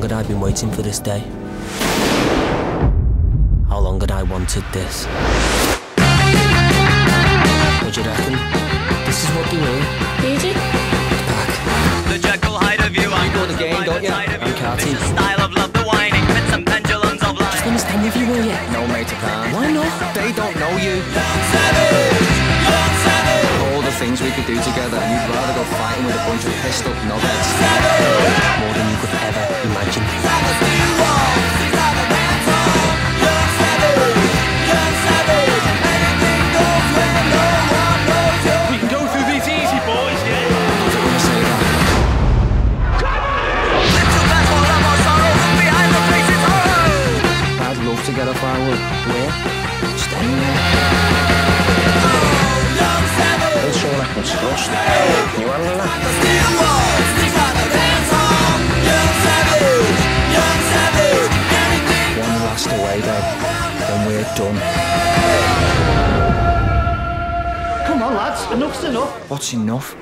had I been waiting for this day? How long had I wanted this? What do you reckon? This is what they were. Easy. Back. The Jekyll Hyde of you. You go the game, don't you? I'm Carty. Style of love, the whining, fits and pendulums of life. Understand if you will, yeah? No, mate, I can't. Why not? They don't know you. All the things we could do together, and you'd rather go fighting with a bunch of pissed up knobheads. More than you I'd love to get a. Where? Just anywhere. I'll show like it's. You? One last away, Dad. Then we're done. Come on, lads, enough's enough. What's enough?